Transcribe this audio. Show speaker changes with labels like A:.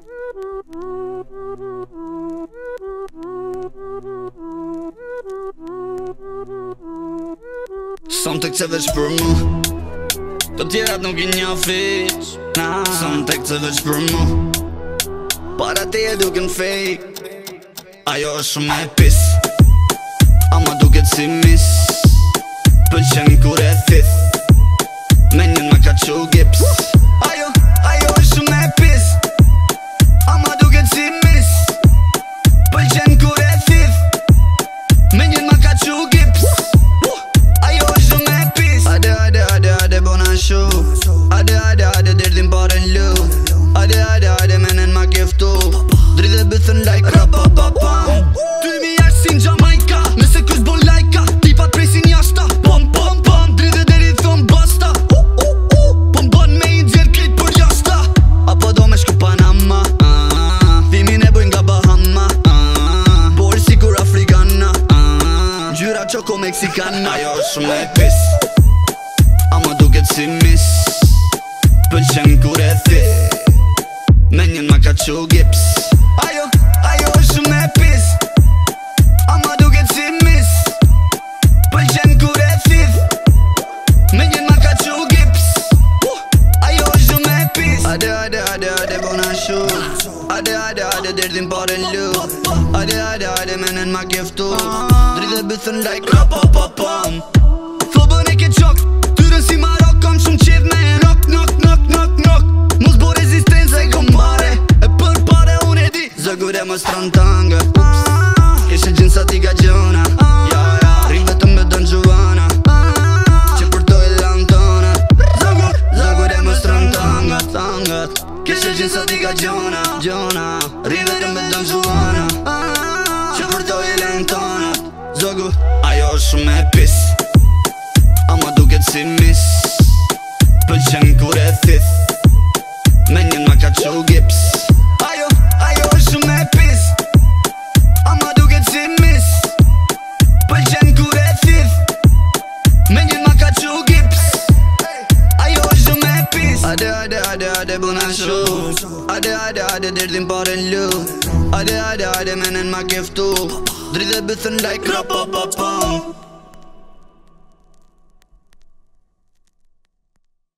A: Sëm të këtë vëqë për mu Të t'jerat nuk i një fiq Sëm të këtë vëqë për mu Para të e duke në fejk Ajo është shumë e pis Ama duke të si mis Për që kur e fith Menjen me ka që gips Woo! derdhin pare në lu Ajde, ajde, ajde, menen ma kjeftu Dri dhe bëthën like Rap, pa, pa, pa mi jash si në Jamaika Nëse kush bon like-a Tipat presin jashta Pom, pom, pom Dri dhe deri thon basta Pom, bon me i gjer klit për jashta Apo do me shku Panama Thimin e bëjn nga Bahama Por si kur Afrikana Gjyra qoko Meksikana Ajo është me pis A më duket si miss pëllqen kur e thi Me një ka që gips Ajo, ajo është shumë e pis A ma duke të si mis Pëllqen kur e thi Me një ka që gips Ajo është shumë e pis Ade, ade, ade, ade, bona shumë Ade, ade, ade, dirdin pare Ade, ade, ade, menen ma kjeftu ah. Dridhe bithën like Rapapapam pa, pa, dhe më stronë të ngë Ups, ah, kështë gjinë sa t'i ga gjona Kështë gjinë sa t'i ka gjona, gjona Riverë me të në gjuana ah. Që për do i lenë tonët Zogu Ajo është shumë e pis A ma duket si mis Pëllë qënë kur e thith Ade ade ade ade buna shru Ade ade ade dirdin pare lu Ade ade ade menen ma kiftu Dridhe bithin like Rapapapam -pa -pa